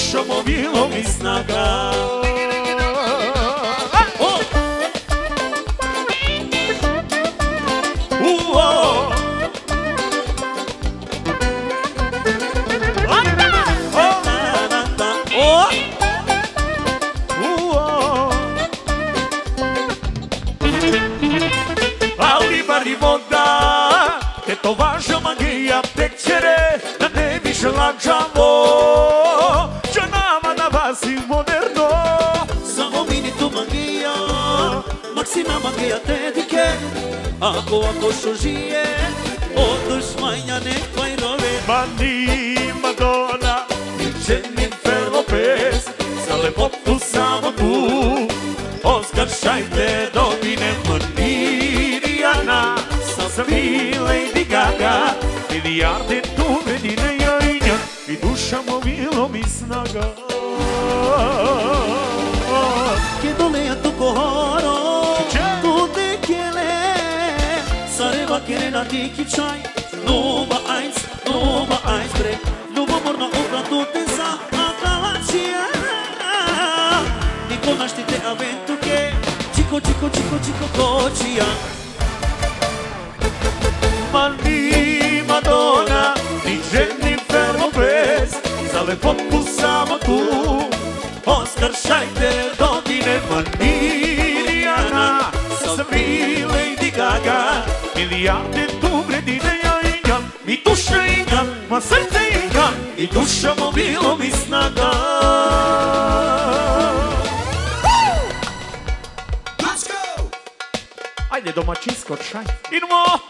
що повіло і знака. Ko ako surgije o düşmanja nek bayrove Mani Madonna Ni Fer Lopez Za lepotu samo tu. Oscar Šajte dobine Mani Rihanna Sa svi Lady Gaga. Milijarde tu vedine jajnja I duša mu bilo mi snaga. Jeni na tiki qaj Numër eins, numër eins Brek Numër mërë në ukra të të sa Ata la qia te avento che Qiko, qiko, qiko, qiko, ko qia Mani Madonna Di gjeni fermo pres Sa le popu sa milijarde dobre dine ja imam I duša imam, ma srce imam I duša mu bilo mi snaga. Ajde domaćinsko čaj. Idemo!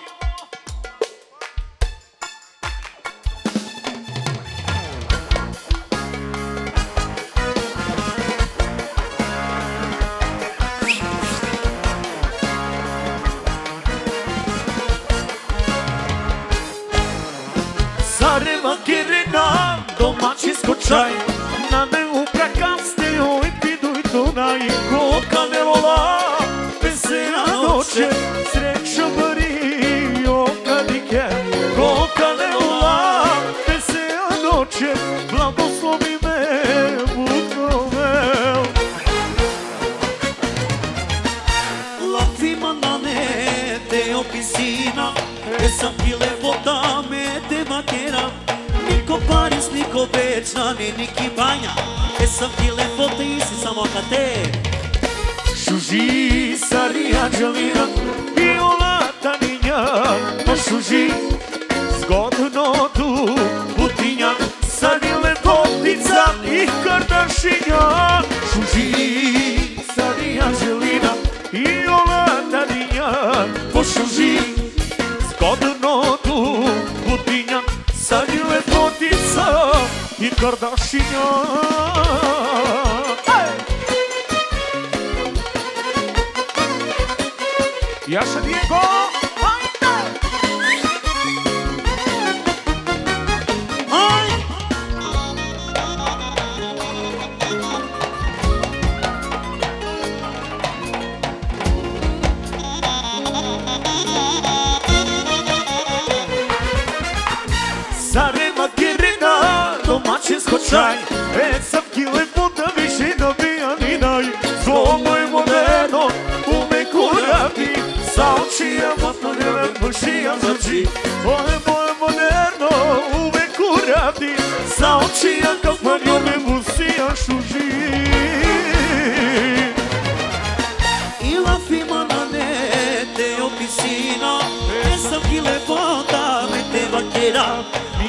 sunshine. banja E sam ti lepo, ti si samo kad te. Šuži, sarija, dželina sordo señor. Y hace tiempo Essa lepota me te vaquera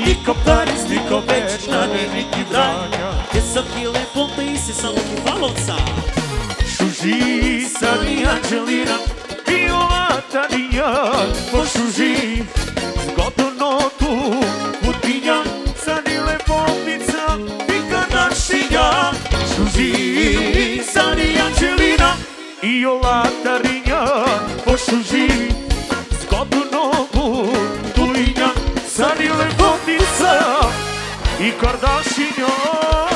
Niko Paris, niko Bečna, ni Niki Branja Essa lepota isi samo que falonça Šuži, Sani Anđelina, Viola Tanija, pošuži, zgodno tu putinja, Sani lepotica i kadašinja. Šuži, Sani Anđelina, Viola Tarinja, pošuži, i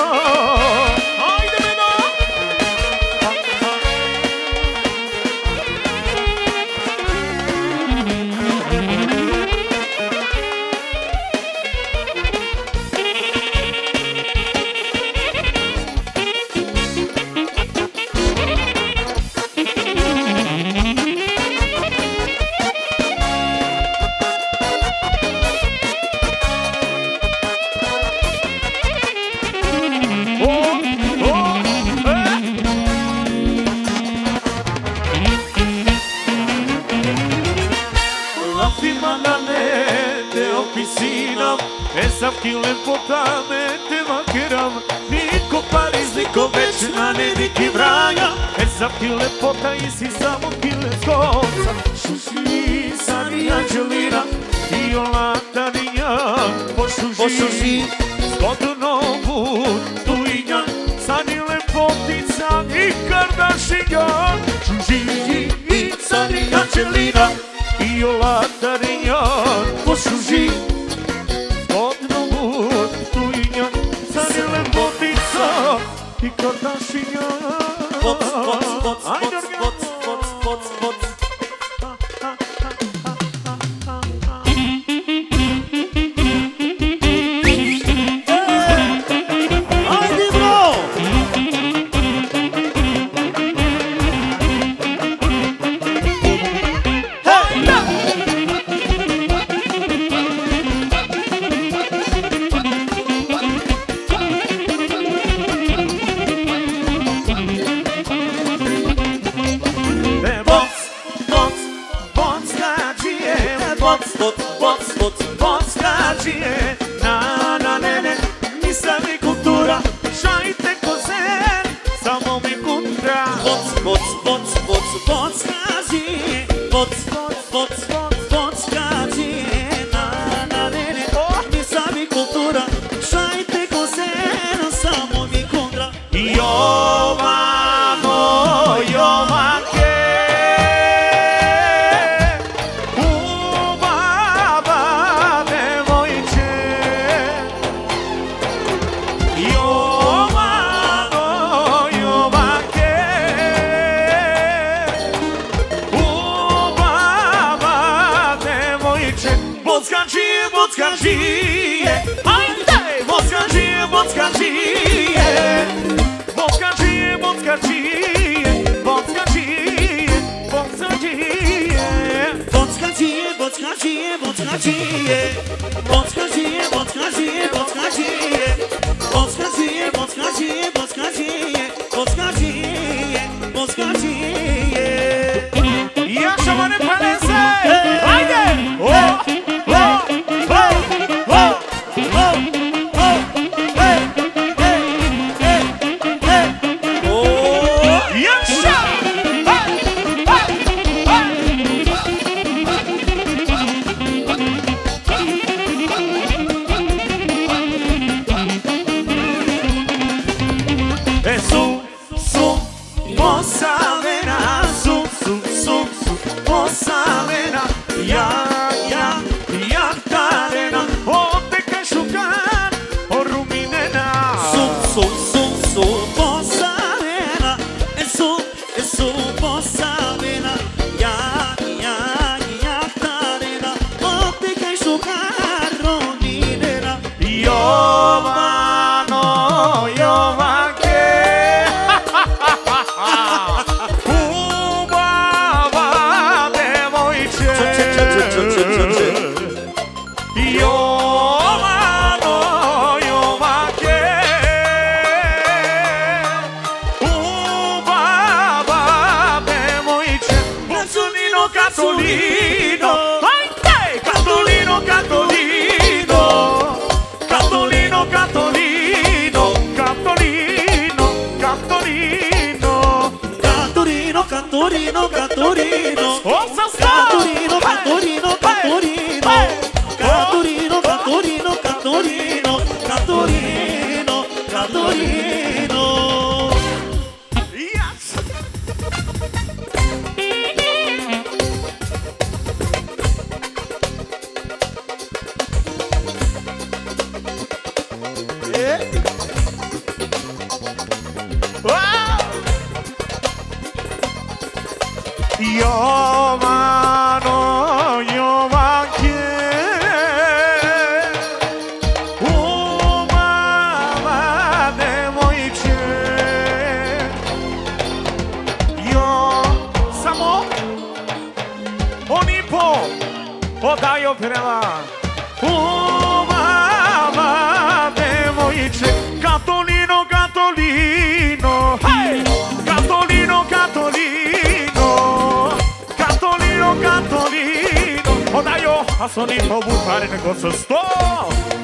Só nem vou para negócio estou. sto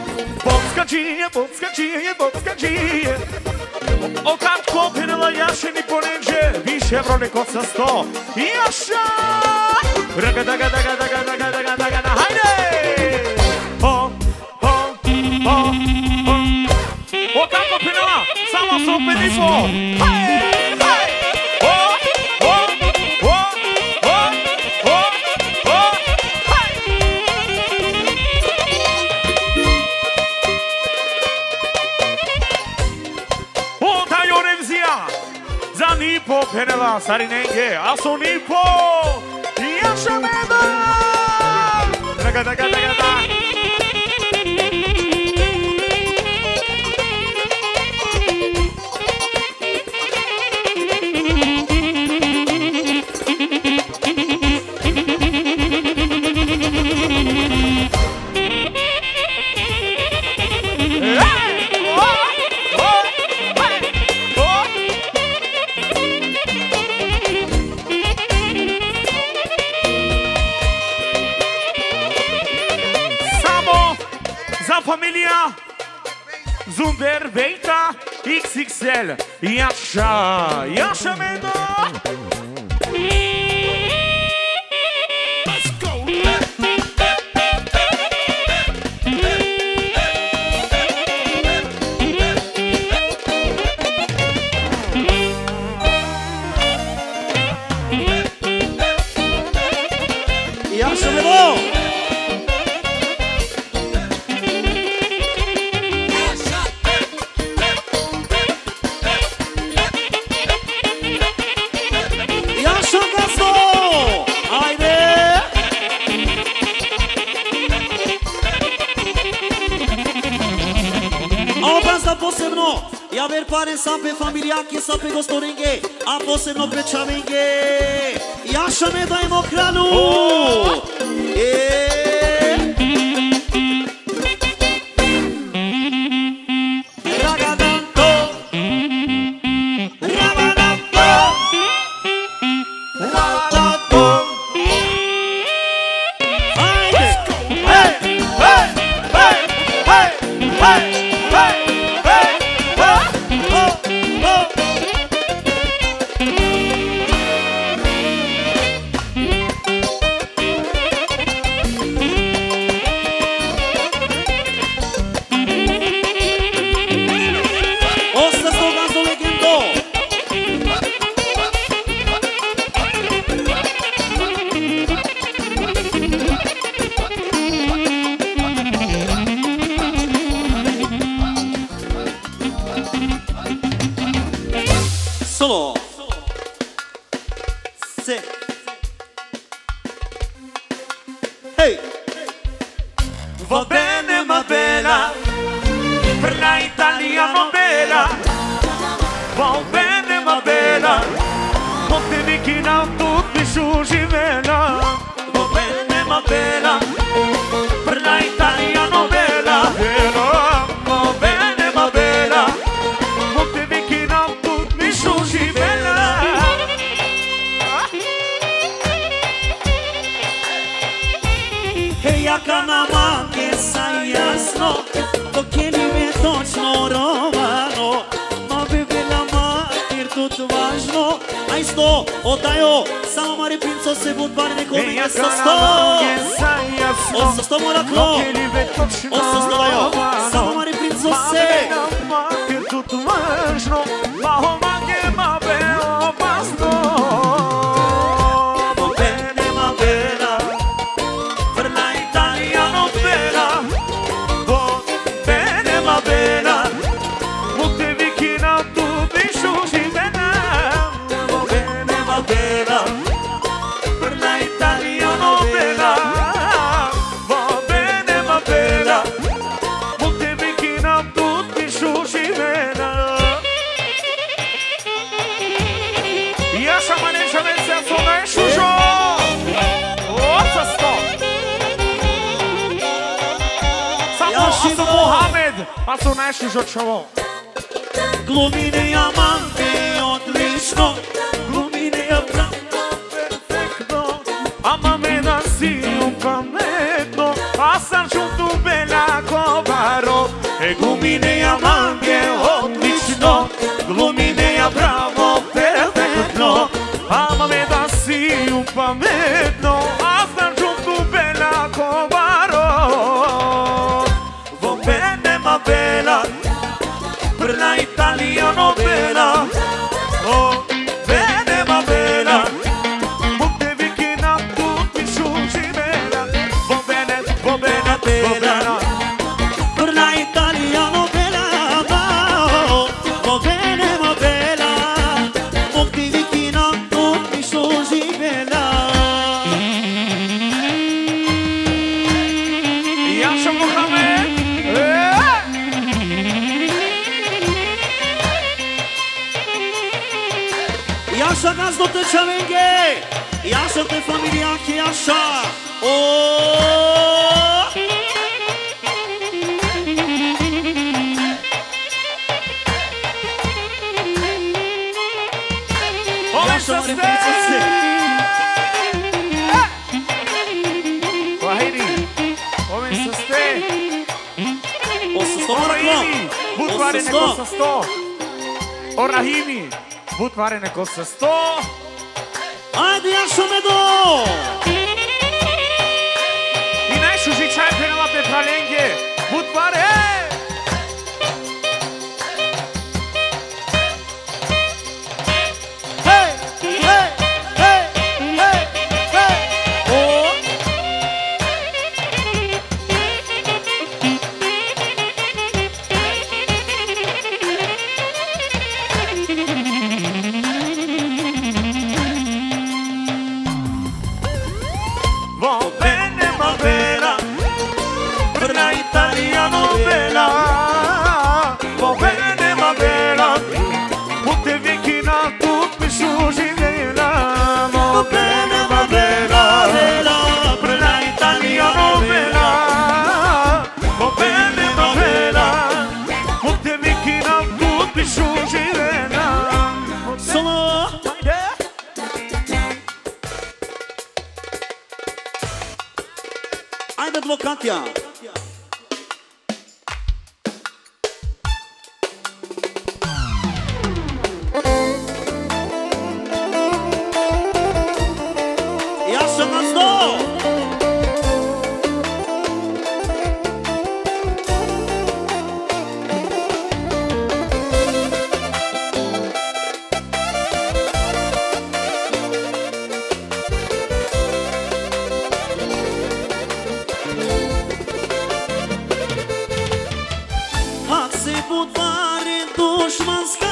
Boskadinha, boskadinha, boskadinha O kad kopirila ja się nie poniedzie Više bro é negócio sto Acha? Raga daga daga daga daga daga daga daga Hajde Ho, ho, ho, ho O kad kopirila Samo super nivo Hajde Penela, Sarinenge, Asunipo, Yanshameda! Taca, taca, taca, taca. XXL E așa, Pare sape familia che sape gostorenghe A posebno precciamenghe Jašame dajmo hranu oh! e! парни коми е со сто. Осо сто му на кло Осо сто да јо. Само мари принцосе Знаеш ли за? Глуми не ја мампи отлично, глуми не ја перфектно, ама ме да си паметно, а сам чуту беля коваро, е глуми не ја мампи отлично, глуми не ја браво, só. o Olha essa Butvare neko sa sto Orahimi Butvare neko sa sto o ja šume o Ajde bu tare dușman scă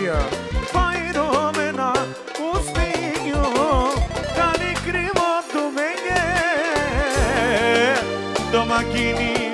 Maria. Vai domena os vinhos, cali crimo do mengue, do maquini.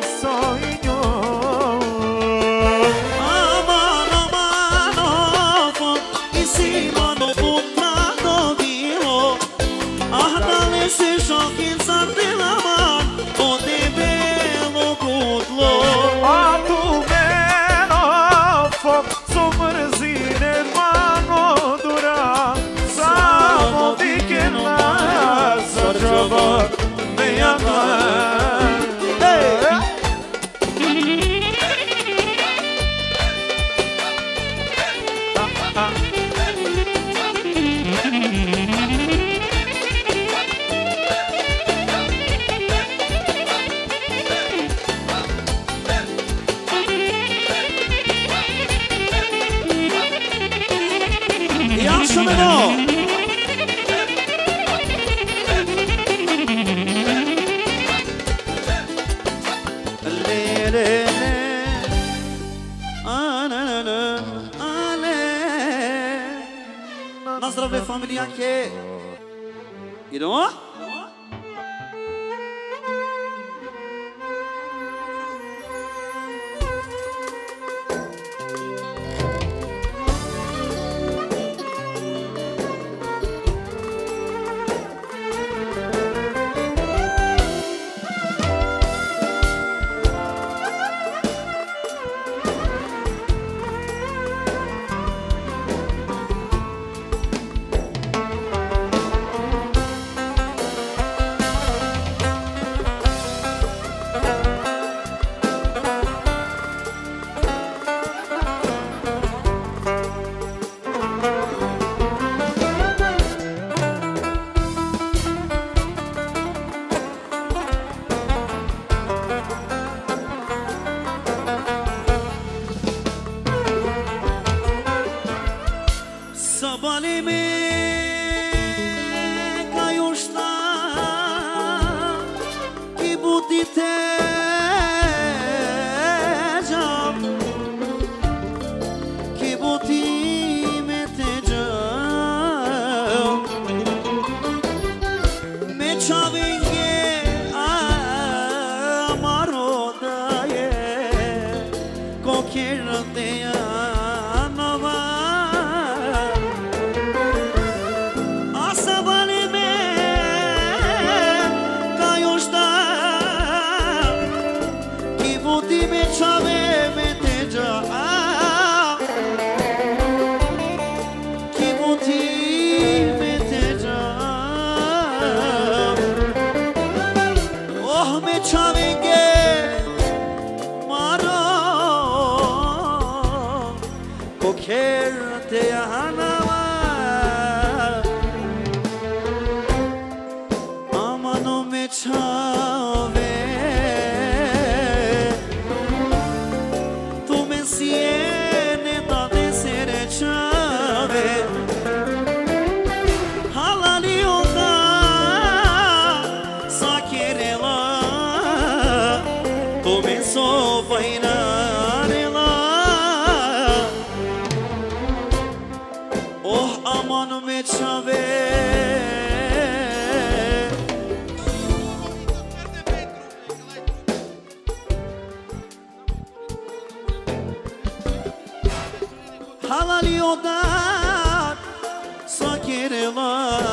زمان می چاوه حوالی odar Só querer lá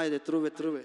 Haide, trube, trube.